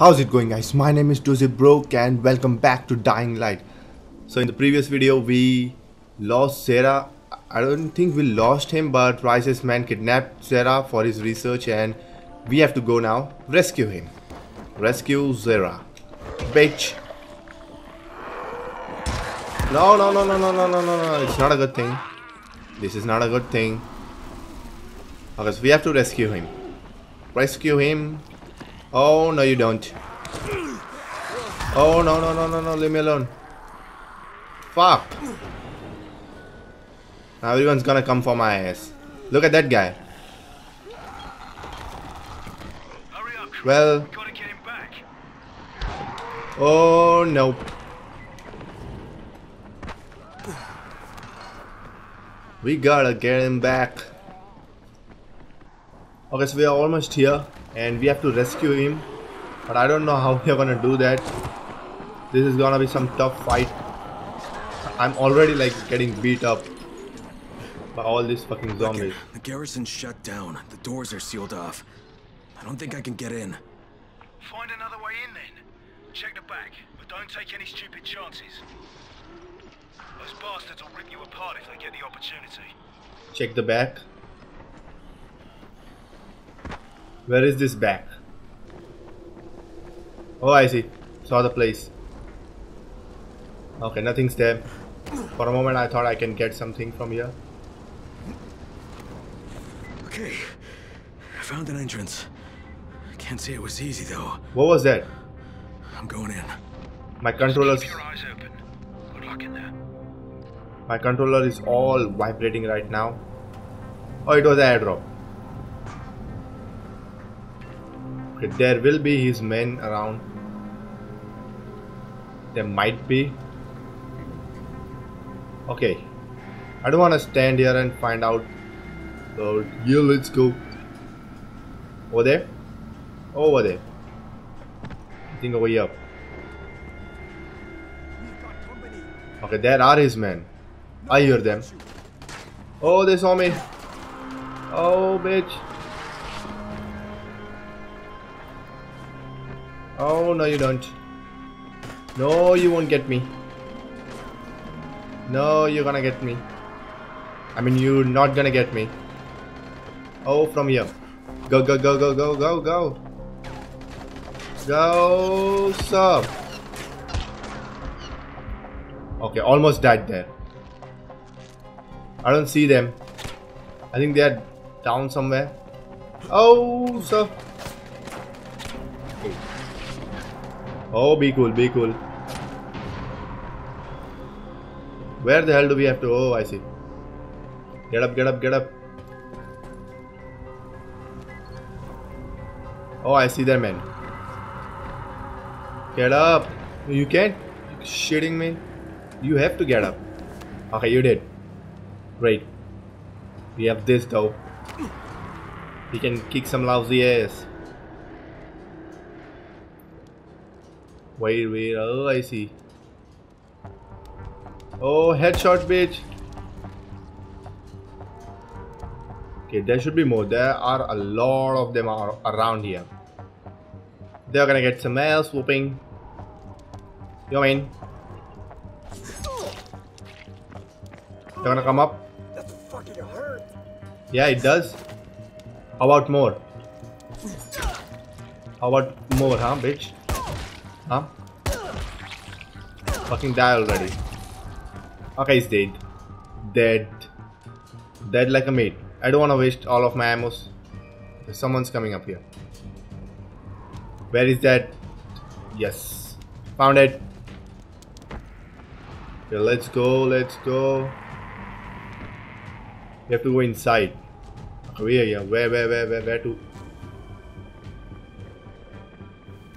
How's it going guys? My name is Joseph Broke and welcome back to Dying Light. So in the previous video we lost Zere. I don't think we lost him but Rais's man kidnapped Zere for his research and we have to go now rescue him. Rescue Zere. Bitch. No, no, no, no, no, no, no, no, no. It's not a good thing. This is not a good thing. Okay, so we have to rescue him. Rescue him. Oh, no you don't. Oh, no, no, no, no, no. Leave me alone. Fuck. Now everyone's gonna come for my ass. Look at that guy. Well. Oh, no. We gotta get him back. Okay, so we are almost here and we have to rescue him. But I don't know how we are gonna do that. This is gonna be some tough fight. I'm already like getting beat up by all these fucking zombies. The garrison's shut down. The doors are sealed off. I don't think I can get in. Find another way in then. Check the back, but don't take any stupid chances. Those bastards will rip you apart if they get the opportunity. Check the back. Where is this back? Oh, I see. Saw the place. Okay, nothing's there. For a moment, I thought I can get something from here. Okay. I found an entrance. Can't say it was easy, though. What was that? I'm going in. My controller's Keep your eyes open. Good luck in there. my controller is all vibrating right now. Oh, it was an airdrop. There will be his men around. There might be. Okay. I don't want to stand here and find out. So, yeah, let's go. Over there? Over there. I think over here. Okay, there are his men. I hear them. Oh, they saw me. Oh, bitch. Oh, no, you don't. No, you won't get me. No, you're gonna get me. I mean, you're not gonna get me. Oh, from here. Go, go, go, go, go, go, go. Go, sir. Okay, almost died there. I don't see them. I think they are down somewhere. Oh, sir. Oh, be cool, be cool. Where the hell do we have to? Oh, I see. Get up, get up, get up. Oh, I see their man. Get up. You can't? You shitting me? You have to get up. Okay, you did. Great. We have this though. We can kick some lousy ass. Wait, wait. Oh, I see. Oh, headshot, bitch. Okay, there should be more. There are a lot of them are around here. They're gonna get some ass whooping. You mean? They're gonna come up. Yeah, it does. How about more? How about more, huh, bitch? Huh? Fucking die already. Okay, he's dead. Dead. Dead like a mate. I don't want to waste all of my ammos. Someone's coming up here. Where is that? Yes. Found it. Okay, let's go, let's go. We have to go inside. Where, yeah, where, where, where, where, where to?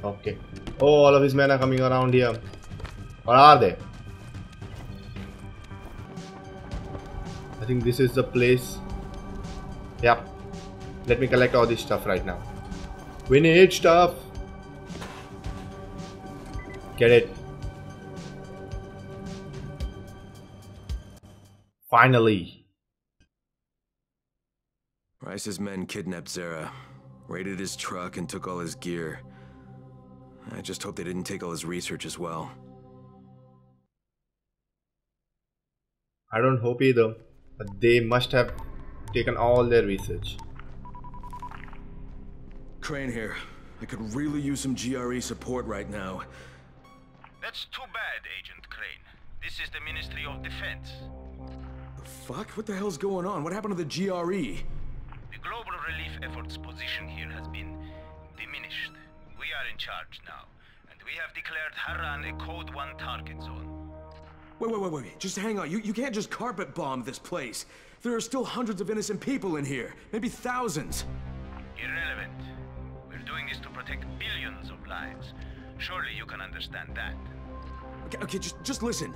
Okay. Oh, all of his men are coming around here. Or are they? I think this is the place. Yep. Let me collect all this stuff right now. We need stuff. Get it. Finally. Rais's men kidnapped Zere, raided his truck, and took all his gear. I just hope they didn't take all his research as well. I don't hope either, but they must have taken all their research. Crane here. I could really use some GRE support right now. That's too bad, Agent Crane. This is the Ministry of Defense. The fuck? What the hell's going on? What happened to the GRE? The global relief efforts position here has been diminished. Are in charge now, and we have declared Harran a Code 1 target zone. Wait, wait, wait, wait. Just hang on. You, you can't just carpet bomb this place. There are still hundreds of innocent people in here. Maybe thousands. Irrelevant. We're doing this to protect billions of lives. Surely you can understand that. Okay, okay, just, just listen.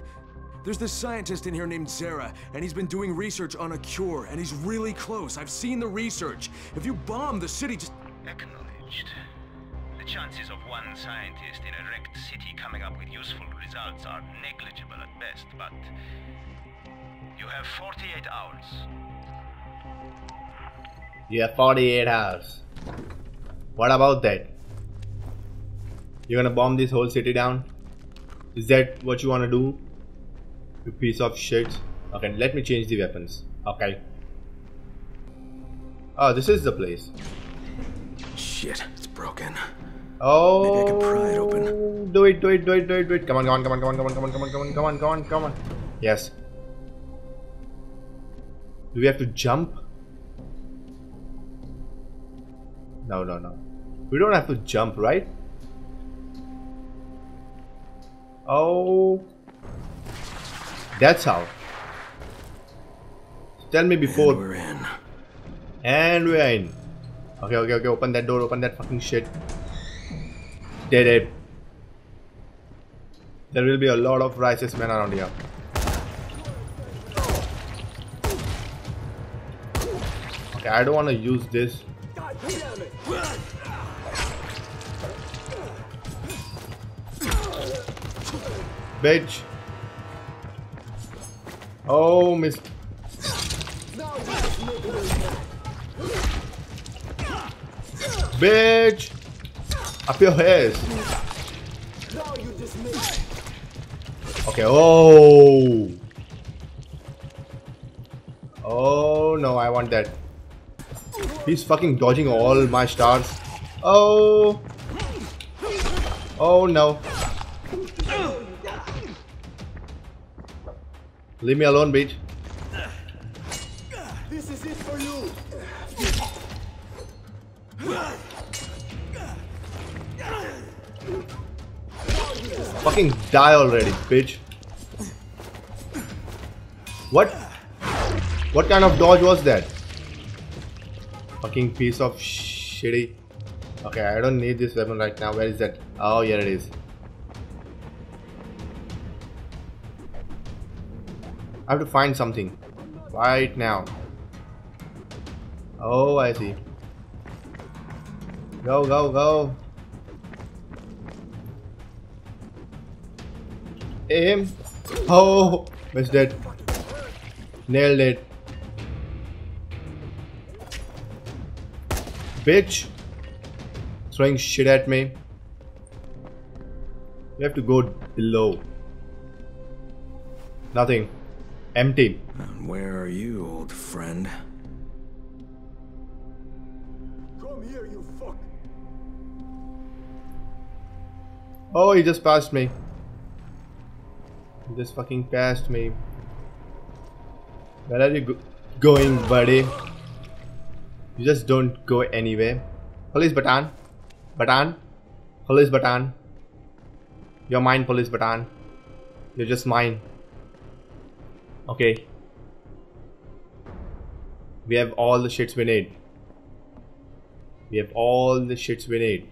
There's this scientist in here named Zere, and he's been doing research on a cure, and he's really close. I've seen the research. If you bomb the city, just... Acknowledged. The chances of one scientist in a wrecked city coming up with useful results are negligible at best, but you have 48 hours. You have 48 hours. What about that? You're gonna bomb this whole city down? Is that what you wanna do? You piece of shit. Okay, let me change the weapons. Okay. Oh, this is the place. Shit, it's broken. Oh, Maybe I can pry it open. Do it, do it, do it, do it, do it. Come on, come on, come on, come on, come on, come on, come on, come on, come on, come on, come on. Yes. Do we have to jump? No, no, no. We don't have to jump, right? Oh. That's how. Tell me before. And we're in. And we're in. Okay, okay, okay. Open that door. Open that fucking shit. Did it. There will be a lot of righteous men around here. Okay, I don't want to use this. Bitch. Oh, miss. Bitch! Up your ass. Okay, oh! Oh no, I want that. He's fucking dodging all my stars. Oh! Oh no. Leave me alone, bitch. Fucking die already, bitch. What? What kind of dodge was that? Fucking piece of shitty. Okay, I don't need this weapon right now. Where is that? Oh, here it is. I have to find something. Right now. Oh, I see. Go, go, go. Aim. Oh, missed it. Nailed it. Bitch. Throwing shit at me. You have to go below. Nothing. Empty. And where are you, old friend? Come here, you fuck. Oh, he just passed me. Just fucking passed me. Where are you go going, buddy? You just don't go anywhere. Police Baton. Baton. Police Baton. You're mine, Police Baton. You're just mine. Okay. We have all the shits we need. We have all the shits we need.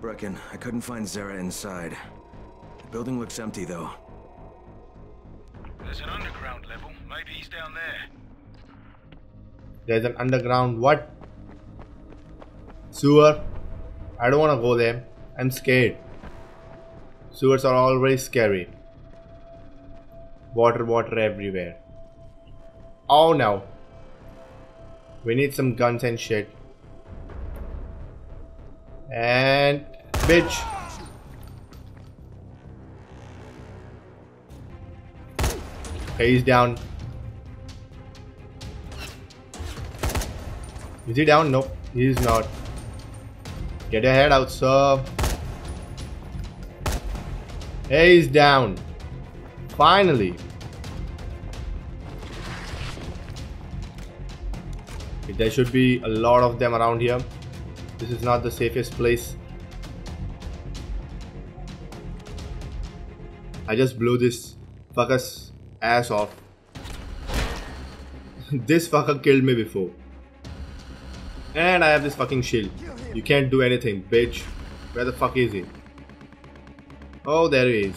Brecken, I couldn't find Zere inside. The building looks empty, though. There's an underground level. Maybe he's down there. There's an underground what? Sewer? I don't want to go there. I'm scared. Sewers are always scary. Water, water everywhere. Oh no. We need some guns and shit. And bitch. Okay, he's down. Is he down? Nope, he's not. Get your head out, sir. Hey, he's down. Finally. There should be a lot of them around here. This is not the safest place. I just blew this fucker's ass off. this fucker killed me before. And I have this fucking shield. You can't do anything, bitch. Where the fuck is he? Oh, there he is.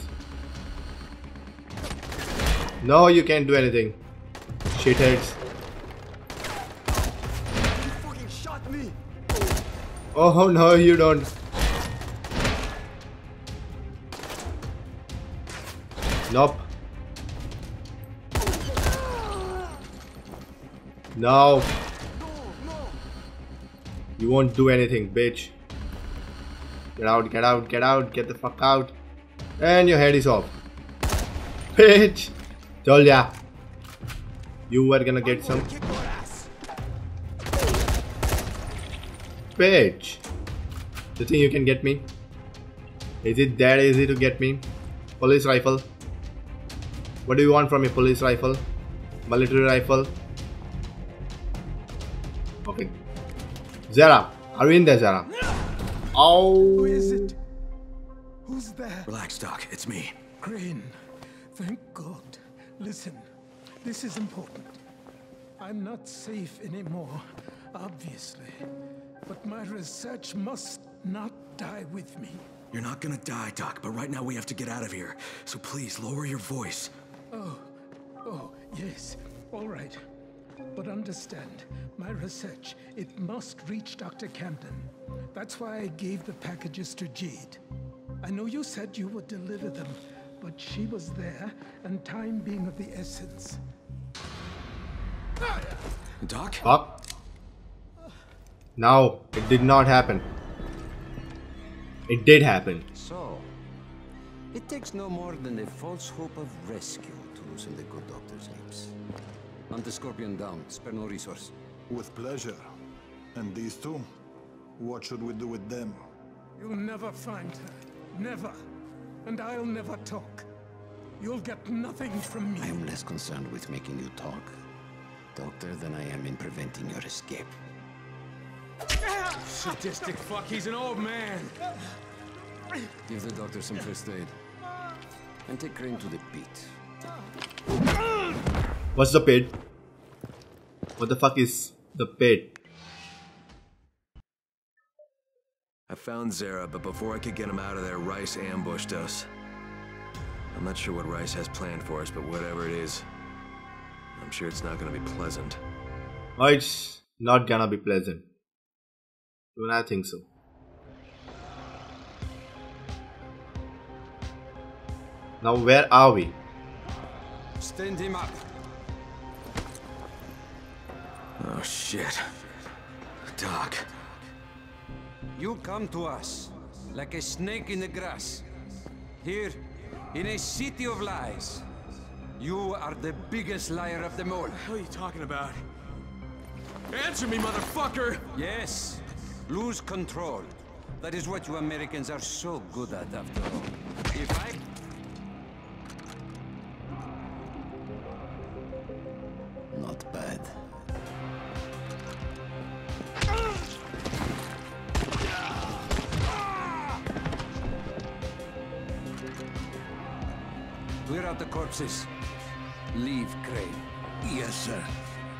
No, you can't do anything. Shitheads. You fucking shot me! Oh no, you don't. Nope. No. You won't do anything, bitch. Get out, get out, get out, get the fuck out. And your head is off. Bitch! Told ya. You were gonna get some. Bitch! You think you can get me? Is it that easy to get me? Police rifle. What do you want from a police rifle? Military rifle? Zere, are you in there, Zere? Oh. Who is oh. it? Who's there? Relax, Doc. It's me. Crane. Thank God. Listen, this is important. I'm not safe anymore, obviously. But my research must not die with me. You're not gonna die, Doc, but right now we have to get out of here. So please, lower your voice. Oh, oh, yes, all right. But understand, my research, it must reach Dr. Camden. That's why I gave the packages to Jade. I know you said you would deliver them, but she was there, and time being of the essence. Doc? Fuck. No, it did not happen. It did happen. So, it takes no more than a false hope of rescue to loosen the good doctor's lips. Hunt the scorpion down, spare no resource. With pleasure. And these two? What should we do with them? You'll never find her. Never. And I'll never talk. You'll get nothing from me. I am less concerned with making you talk, Doctor, than I am in preventing your escape. Sadistic fuck, he's an old man. Give the doctor some first aid. And take Crane to the pit. What's the pit? What the fuck is the pit? I found Zere, but before I could get him out of there, Rais ambushed us. I'm not sure what Rais has planned for us, but whatever it is, I'm sure it's not gonna be pleasant. Oh, it's not gonna be pleasant. Even I think so. Now where are we? Stand him up! Oh shit. Doc. You come to us like a snake in the grass. Here, in a city of lies. You are the biggest liar of them all. What are you talking about? Answer me, motherfucker! Yes, lose control. That is what you Americans are so good at, after all. If I...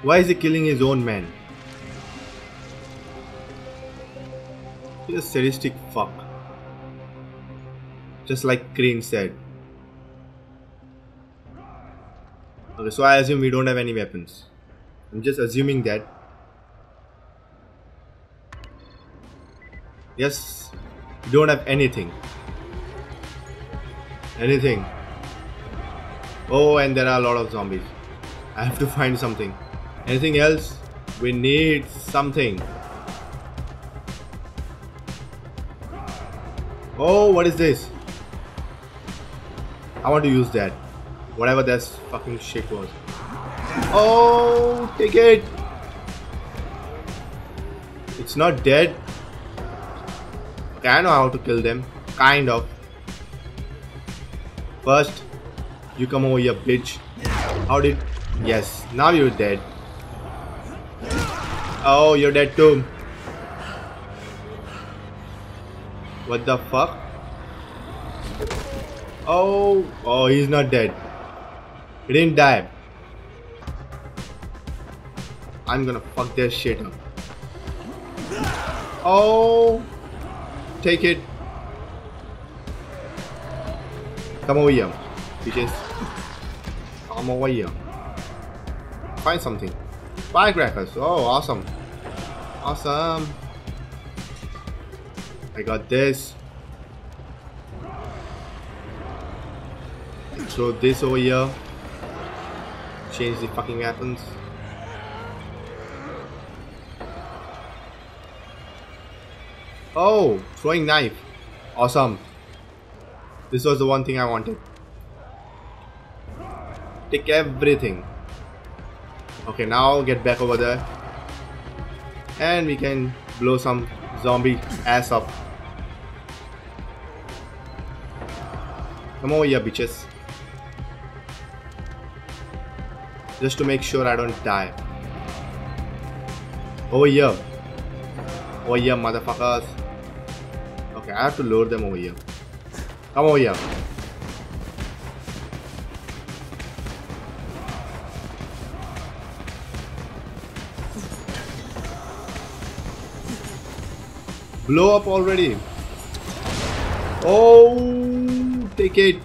Why is he killing his own man? He's a sadistic fuck. Just like Crane said. Okay, so I assume we don't have any weapons. I'm just assuming that. Yes, we don't have anything. Anything. Oh, and there are a lot of zombies. I have to find something. Anything else? We need something. Oh, what is this? I want to use that. Whatever that fucking shit was. Oh, take it. It's not dead. Okay, I know how to kill them. Kind of. First, you come over here, bitch. How did... Yes, now you're dead. Oh, you're dead too. What the fuck? Oh, oh, he's not dead. He didn't die. I'm gonna fuck this shit up. Oh, take it. Come over here, bitches. Come over here. Find something. Firecrackers. Oh, awesome. Awesome. I got this. Throw this over here. Change the fucking weapons. Oh, throwing knife. Awesome. This was the one thing I wanted. Take everything. Okay, now get back over there. And we can blow some zombie ass up. Come over here, bitches. Just to make sure I don't die. Over here. Over here, motherfuckers. Okay, I have to lure them over here. Come over here. Blow up already. Oh, take it.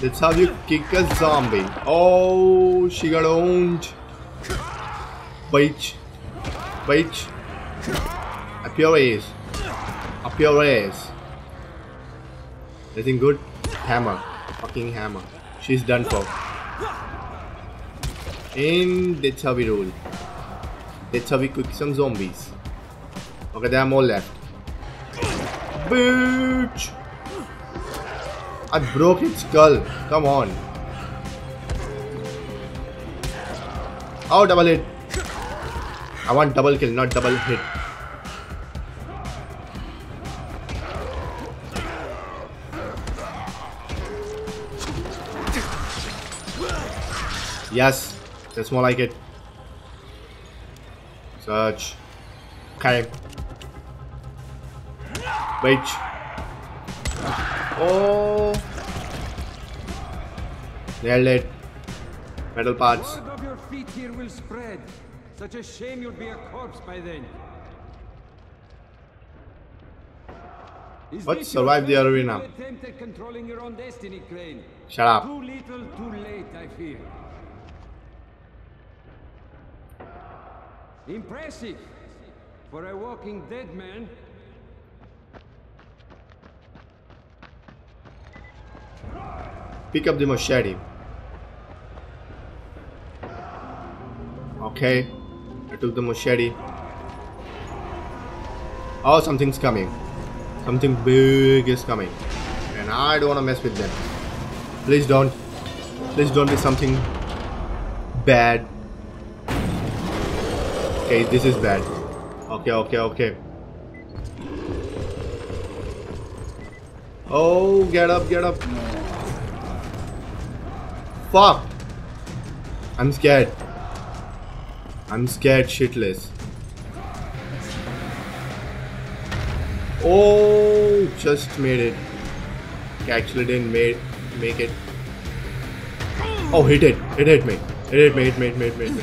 That's how you kick a zombie. Oh, she got owned. Bitch. Bitch. Up your ass. Up your ass. Anything good? Hammer. Fucking hammer. She's done for. And that's how we roll. That's how we cook some zombies. Okay, there are more left. Bitch! I broke its skull. Come on. Oh, double hit. I want double kill, not double hit. Yes, that's more like it. Search. Okay. Wait. Oh. Nailed it. Metal parts. Of your feet here will spread. Such a shame you'll be a corpse by then. Is What? this your Survive the arena. little attempt at controlling your own destiny? Shut up. Too little, too late, I fear. Impressive. For a walking dead man, Pick up the machete. Okay. I took the machete. Oh, something's coming. Something big is coming. And I don't want to mess with them. Please don't. Please don't be something bad. Okay, this is bad. Okay, okay, okay. Oh, get up, get up. Fuck! I'm scared. I'm scared shitless. Oh, just made it. Actually didn't made make it. Oh, hit it! It hit me! It hit me! It made me! It made me!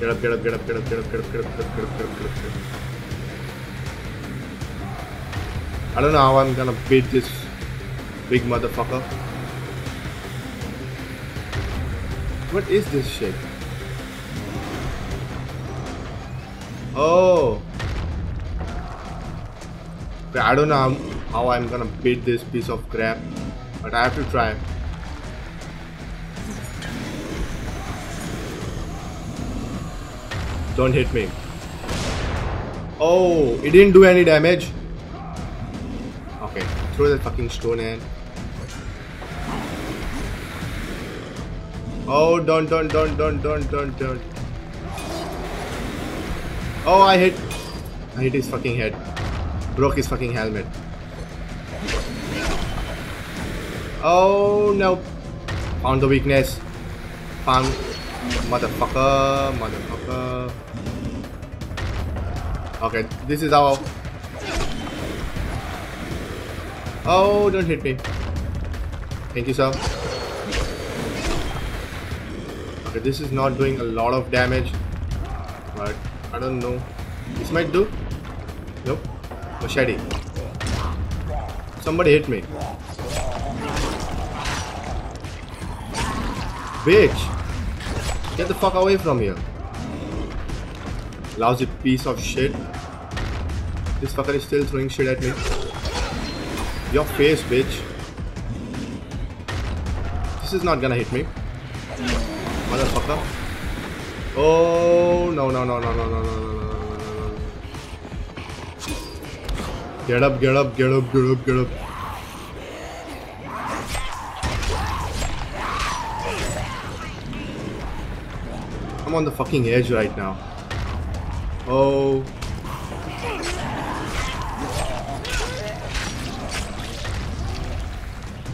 Get up! Get up! Get up! Get up! Get up! Get up! Get up! Get up! Get up! Get up! Get up! Get up! I don't know how I'm gonna beat this big motherfucker. What is this shit? Oh. I don't know how, how I'm gonna beat this piece of crap, but I have to try. Don't hit me. Oh, it didn't do any damage. Okay, throw that fucking stone in. Oh, don't, don't, don't, don't, don't, don't, don't. Oh, I hit. I hit his fucking head. Broke his fucking helmet. Oh no. Found the weakness. Found. Motherfucker. Motherfucker. Okay, this is our. Oh, don't hit me. Thank you, sir. Okay, this is not doing a lot of damage. But I don't know. This might do. Nope. Machete. Somebody hit me. Bitch! Get the fuck away from here. Lousy piece of shit. This fucker is still throwing shit at me. Your face, bitch. This is not gonna hit me. Motherfucker. Oh no no no no no no no no no no no no Get up, get up, get up, get up, get up. I'm on the fucking edge right now. Oh.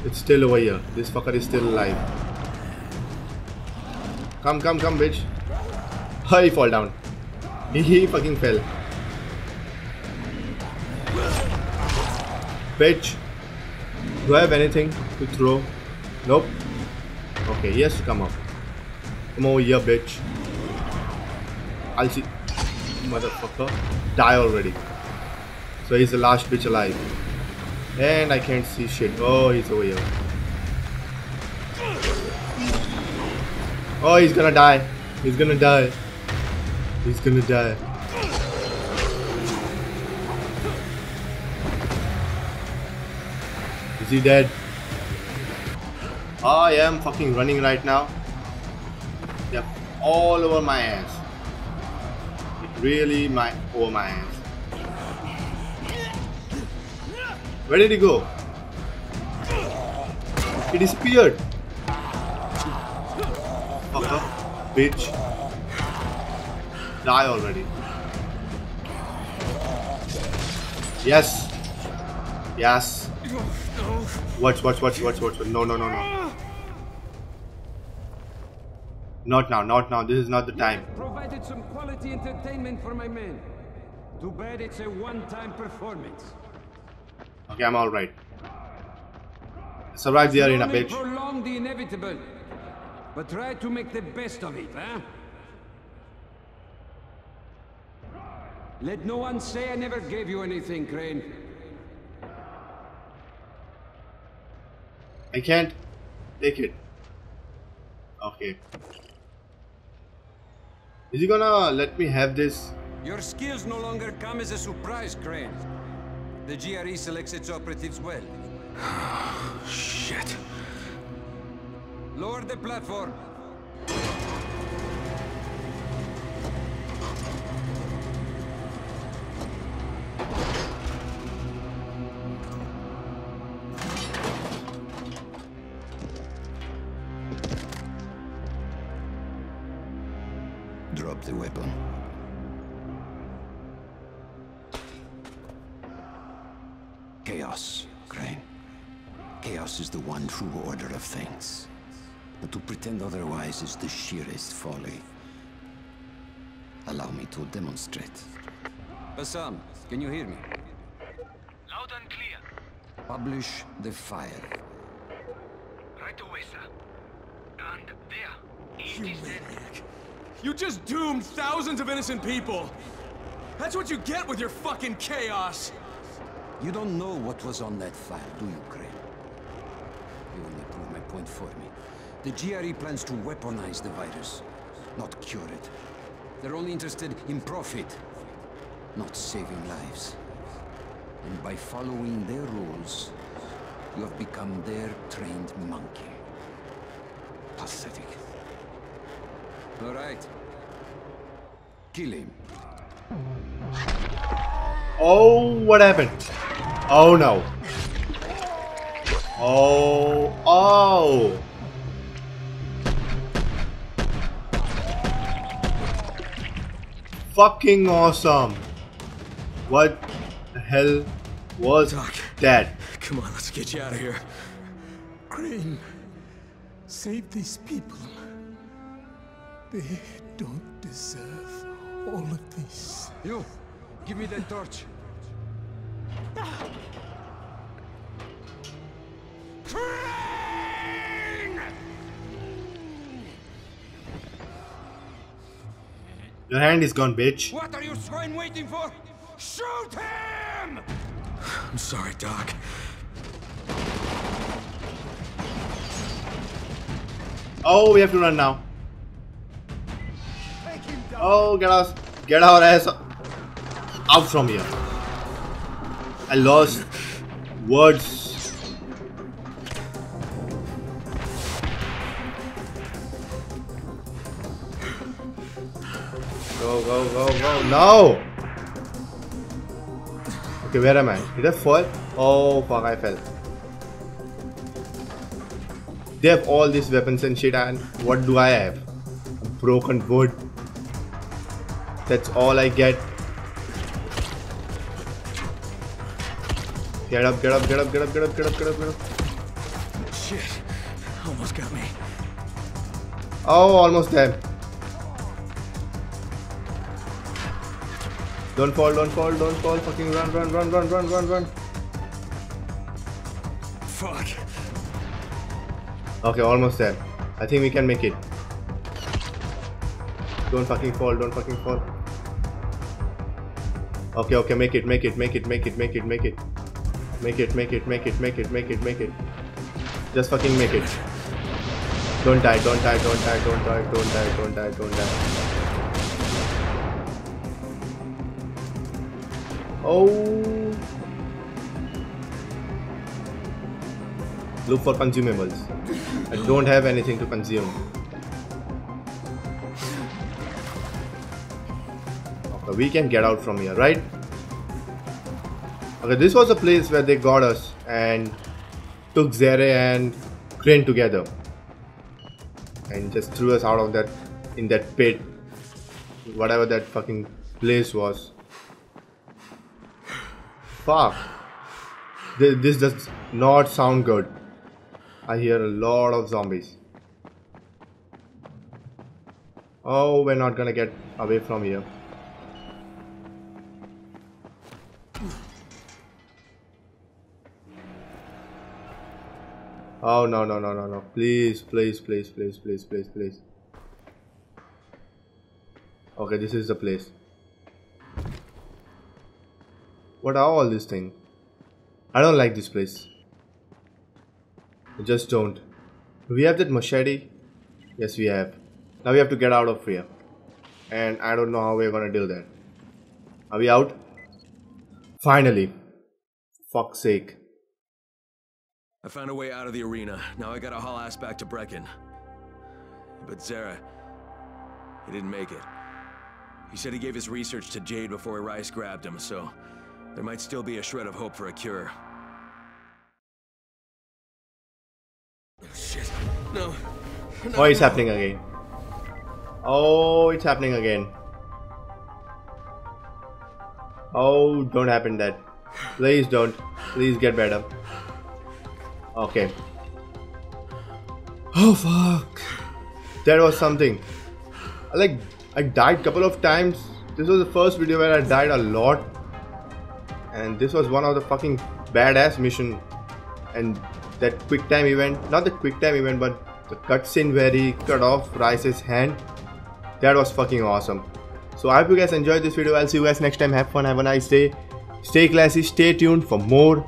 It's still over here. This fucker is still alive. Come, come, come, bitch. He fall down. He, he fucking fell. Bitch. Do I have anything to throw? Nope. Okay, he has to come up. Come over here, bitch. I'll see. Motherfucker. Die already. So he's the last bitch alive. And I can't see shit. Oh, he's over here. Oh, he's gonna die. He's gonna die. He's gonna die. Is he dead? Oh, I am fucking running right now. They're all over my ass. Really my over my ass. Where did he go? He disappeared. Bitch. Die already. Yes. Yes. Watch, watch, watch, watch, watch. No, no, no, no. Not now, not now. This is not the time. Provided some quality entertainment for my men. Too bad it's a one-time performance. Okay, I'm alright. Survive the arena, bitch. prolong the inevitable, but try to make the best of it, huh? Let no one say I never gave you anything, Crane. I can't take it. Okay. Is he gonna let me have this? Your skills no longer come as a surprise, Crane. The GRE selects its operatives well. Shit. Lower the platform. Drop the weapon. Chaos, Crane. Chaos is the one true order of things. But to pretend otherwise is the sheerest folly. Allow me to demonstrate. Bassam, can you hear me? Loud and clear. Publish the file. Right away, sir. And there. It is dead. You just doomed thousands of innocent people! That's what you get with your fucking chaos! You don't know what was on that file, do you, Crane? You only prove my point for me. The GRE plans to weaponize the virus, not cure it. They're only interested in profit, not saving lives. And by following their rules, you have become their trained monkey. Pathetic. All right. Kill him. Oh, what happened? Oh no. Oh, oh! Fucking awesome! What the hell was Doc. that? Come on, let's get you out of here. Crane, save these people. They don't deserve all of this. You, give me that torch. Ah! Your hand is gone, bitch. What are you swine waiting for? Shoot him! I'm sorry, Doc. Oh, we have to run now. Oh, get us, get our ass out from here. I lost words. Go, go. No! Okay, where am I? Did I fall? Oh, fuck, I fell. They have all these weapons and shit, and what do I have? Broken wood. That's all I get. Get up, get up, get up, get up, get up, get up, get up, get up. Shit. Almost got me. Oh, almost there. Don't fall, don't fall, don't fall. Fucking run, run, run, run, run, run, run. Fuck. Okay, almost there. I think we can make it. Don't fucking fall, don't fucking fall. Okay, okay, make it, make it, make it, make it, make it, make it. Make it, make it, make it, make it, make it, make it. Just fucking make it. Don't die, don't die, don't die, don't die, don't die, don't die, don't die. Oh. Look for consumables. I don't have anything to consume. Okay, we can get out from here, right? Okay, this was a place where they got us and took Zere and Crane together and just threw us out of that in that pit, whatever that fucking place was. Fuck. Th- This does not sound good. I hear a lot of zombies. Oh, we're not gonna get away from here. Oh no no no no no! Please please please please please please please. Okay, this is the place. What are all these things? I don't like this place. I just don't. Do we have that machete? Yes, we have. Now we have to get out of here. And I don't know how we're gonna do that. Are we out? Finally. Fuck's sake. I found a way out of the arena. Now I gotta haul ass back to Brecken. But Zere, he didn't make it. He said he gave his research to Jade before Rais grabbed him, so there might still be a shred of hope for a cure. Oh, shit. No. Oh, it's happening again. Oh, it's happening again. Oh, don't happen that. Please don't. Please get better. Okay. Oh fuck. That was something. Like I died couple of times. This was the first video where I died a lot. And this was one of the fucking badass mission. And that quick time event, not the quick time event, but the cutscene where he cut off Rais's hand. That was fucking awesome. So I hope you guys enjoyed this video. I'll see you guys next time. Have fun. Have a nice day. Stay classy. Stay tuned for more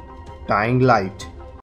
Dying Light.